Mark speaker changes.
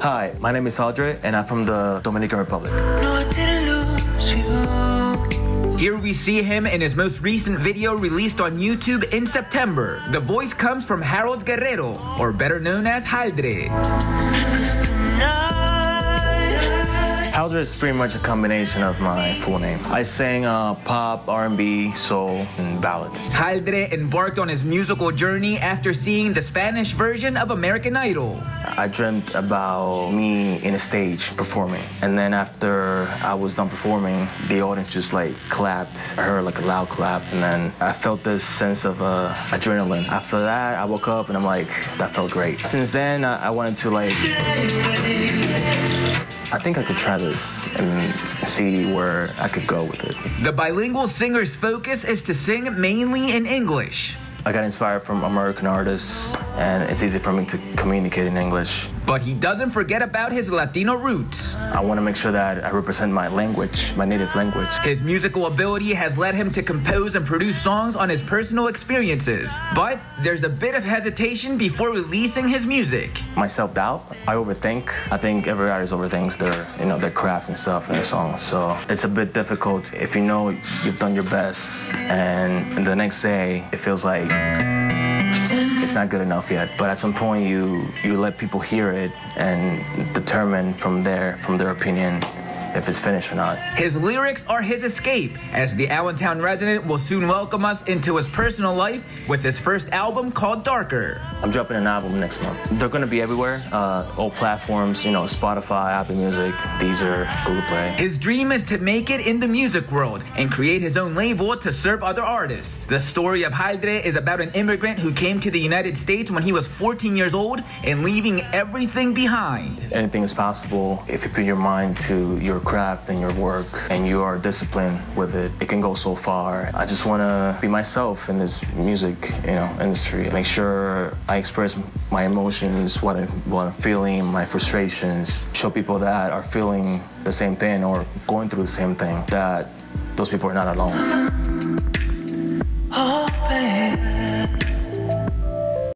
Speaker 1: Hi, my name is Audrey, and I'm from the Dominican Republic.
Speaker 2: No, I didn't lose you.
Speaker 3: Here we see him in his most recent video released on YouTube in September. The voice comes from Harold Guerrero, or better known as Haldre.
Speaker 1: Haldre is pretty much a combination of my full name. I sing uh, pop, R&B, soul, and ballads.
Speaker 3: Haldre embarked on his musical journey after seeing the Spanish version of American Idol.
Speaker 1: I dreamt about me in a stage performing. And then after I was done performing, the audience just like clapped. I heard like a loud clap. And then I felt this sense of uh, adrenaline. After that, I woke up and I'm like, that felt great. Since then, I, I wanted to like, I think I could try this and see where I could go with it.
Speaker 3: The bilingual singer's focus is to sing mainly in English.
Speaker 1: I got inspired from American artists, and it's easy for me to communicate in English.
Speaker 3: But he doesn't forget about his Latino roots.
Speaker 1: I want to make sure that I represent my language, my native language.
Speaker 3: His musical ability has led him to compose and produce songs on his personal experiences. But there's a bit of hesitation before releasing his music.
Speaker 1: My self-doubt, I overthink. I think every artist overthinks their, you know, their craft and stuff and their songs. So it's a bit difficult if you know you've done your best, and the next day it feels like it's not good enough yet. But at some point, you you let people hear it and determine from there, from their opinion, if it's finished or not.
Speaker 3: His lyrics are his escape, as the Allentown resident will soon welcome us into his personal life with his first album called Darker.
Speaker 1: I'm dropping an album next month. They're gonna be everywhere, uh, all platforms, you know, Spotify, Apple Music, Deezer, Google Play.
Speaker 3: His dream is to make it in the music world and create his own label to serve other artists. The story of Haldre is about an immigrant who came to the United States when he was 14 years old and leaving everything behind.
Speaker 1: Anything is possible if you put your mind to your craft and your work and you are disciplined with it. It can go so far. I just want to be myself in this music, you know, industry. Make sure I express my emotions, what, I, what I'm feeling, my frustrations. Show people that are feeling the same thing or going through the same thing. That those people are not alone.
Speaker 2: Oh.